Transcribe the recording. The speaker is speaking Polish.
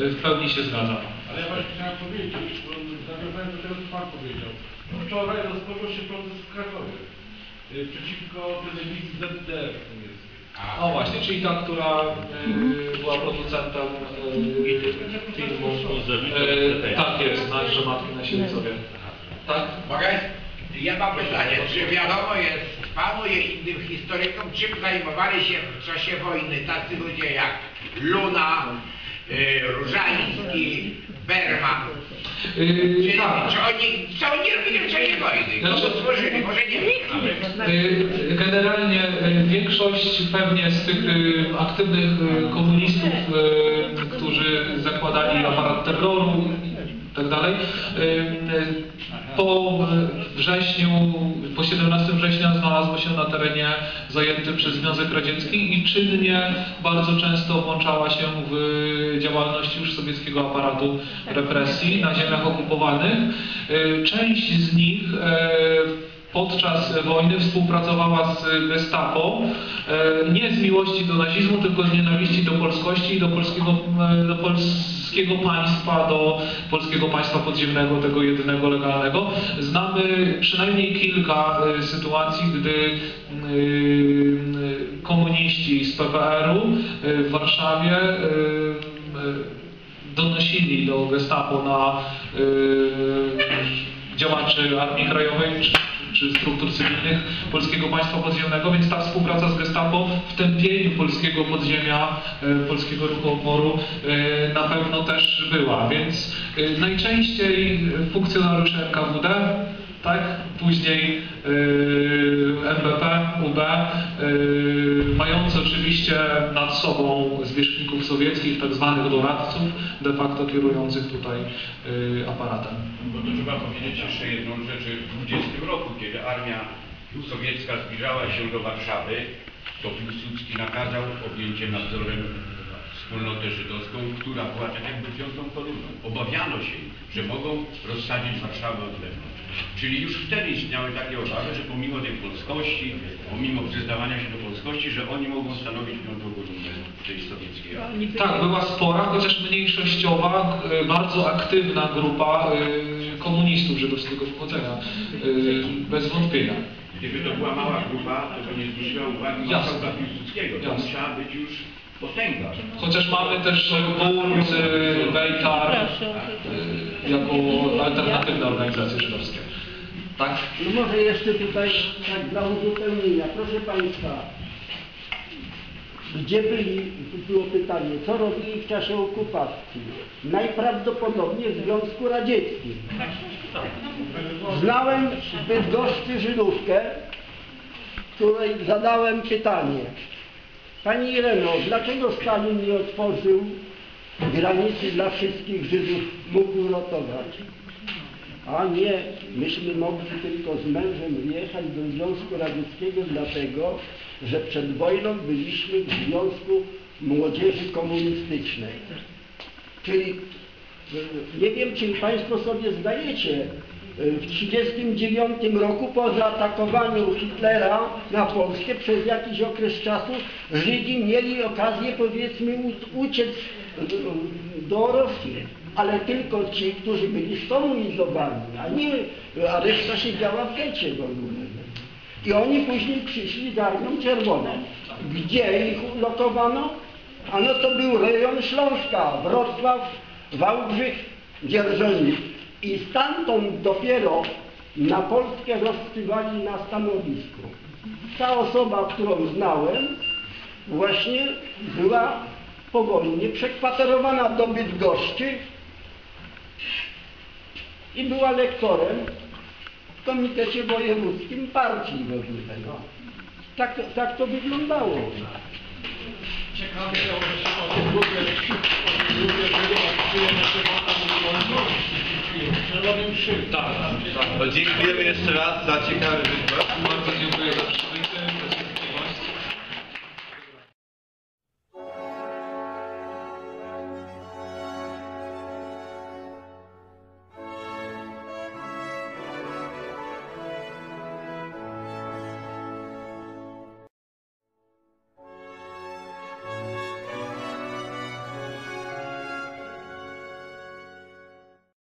y, w pełni się zgadzam. Ale ja właśnie chciałem powiedzieć, bo nawiązałem do tego, co Pan powiedział. Wczoraj rozpoczął się proces w Krakowie y, przeciwko telewizji ZDF niemieckiej. O właśnie, czyli ta, która y, była producentem y, filmu. Y, tak jest, na że matki na Siedlicowie. Tak? Mogę? Ja mam pytanie, czy wiadomo jest panu i innym historykom, czym zajmowali się w czasie wojny tacy ludzie jak Luna, Różański, Berman? Y, Czy, tak. czy oni, co oni robili w czasie wojny? Komu Znaczy- służyli? Może nie wiem. Y, Generalnie y, większość pewnie z tych y, aktywnych y, komunistów, y, którzy zakładali aparat terroru tak dalej, po wrześniu, po 17 września znalazło się na terenie zajętym przez Związek Radziecki i czynnie bardzo często włączała się w działalność już sowieckiego aparatu represji na ziemiach okupowanych. Część z nich e, podczas wojny współpracowała z Gestapo, e, nie z miłości do nazizmu, tylko z nienawiści do polskości i do polskiego, e, do polskiego państwa, do polskiego państwa podziemnego, tego jedynego legalnego. Znamy przynajmniej kilka e, sytuacji, gdy komuniści z PPR-u w Warszawie donosili do Gestapo na działaczy Armii Krajowej czy, czy struktur cywilnych Polskiego Państwa Podziemnego, więc ta współpraca z Gestapo w tępieniu polskiego podziemia, e, polskiego ruchu oporu e, na pewno też była, więc e, najczęściej funkcjonariusze NKWD, tak? Później e, MBP, UB, e, mający oczywiście nad sobą zwierzchników sowieckich, tak zwanych doradców, de facto kierujących tutaj e, aparatem. Bo to trzeba powiedzieć jeszcze jedną rzecz, w 20 roku, kiedy armia sowiecka zbliżała się do Warszawy, to Piłsudski nakazał objęcie nadzorem wspólnotę żydowską, która była tak jakby piątą kolumną. Obawiano się, że mogą rozsadzić Warszawę od wewnątrz. Czyli już wtedy istniały takie obawy, że pomimo tej polskości, pomimo przyznawania się do polskości, że oni mogą stanowić piątą kolumnę tej sowieckiej armii. Tak, była spora, chociaż mniejszościowa, e, bardzo aktywna grupa e, komunistów żydowskiego pochodzenia, e, bez wątpienia. Gdyby to była mała grupa, to by nie zwróciła uwagi Jasne. marszałka Piłsudskiego. To Jasne. musiała być już potęga. Chociaż mamy też Bund, e, Bejtar e, jako alternatywne organizacje żydowskie. Tak? No może jeszcze tutaj tak dla uzupełnienia. Proszę Państwa, gdzie byli, tu było pytanie, co robili w czasie okupacji? Najprawdopodobniej w Związku Radzieckim. Znałem w Bydgoszczy Żydówkę, której zadałem pytanie. Pani Ireno, dlaczego Stalin nie otworzył granicy dla wszystkich Żydów, mógł uratować? A nie, myśmy mogli tylko z mężem wjechać do Związku Radzieckiego dlatego, że przed wojną byliśmy w Związku Młodzieży Komunistycznej. Czyli e, nie wiem, czy Państwo sobie zdajecie, w 1939 roku po zaatakowaniu Hitlera na Polskę przez jakiś okres czasu Żydzi mieli okazję powiedzmy uciec do Rosji, ale tylko ci, którzy byli skomunizowani, a nie, a reszta siedziała w getcie w ogóle. I oni później przyszli z Armią Czerwoną. Gdzie ich ulokowano? A no to był rejon Śląska, Wrocław, Wałbrzych, Dzierżoniów. I stamtąd dopiero na Polskę rozstrzywali na stanowisku. Ta osoba, którą znałem, właśnie była po wojnie przekwaterowana do Bydgoszczy i była lektorem w Komitecie Wojewódzkim Partii. No. Tak, tak to wyglądało. Ciekawe, że o tym grupie, o tym Szyb. Tak, tak. Dziękujemy jeszcze raz za ciekawy wykład. Bardzo dziękuję za przybycie.